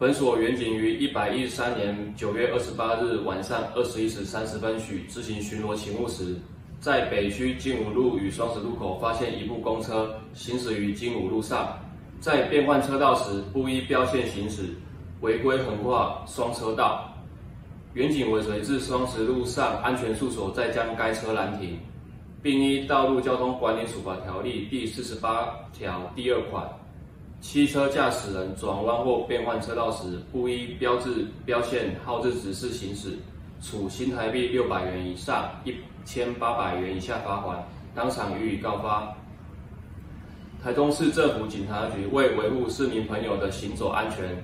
本所原警于一百一十三年九月二十八日晚上二十一时三十分许执行巡逻勤务时，在北区金武路与双十路口发现一部公车行驶于金武路上，在变换车道时不依标线行驶，违规横跨双车道。原警尾随至双十路上安全处所，再将该车拦停，并依《道路交通管理处罚条例》第四十八条第二款。汽车驾驶人转弯或变换车道时，不依标志标线号志指示行驶，处新台币六百元以上一千八百元以下罚款，当场予以告发。台中市政府警察局为维护市民朋友的行走安全，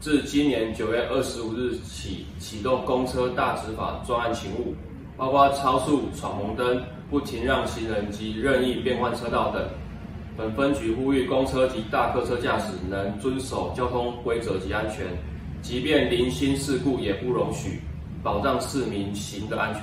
自今年九月二十五日起启动公车大执法专案勤务，包括超速、闯红灯、不停让行人及任意变换车道等。本分局呼吁公车及大客车驾驶能遵守交通规则及安全，即便零星事故也不容许，保障市民行的安全。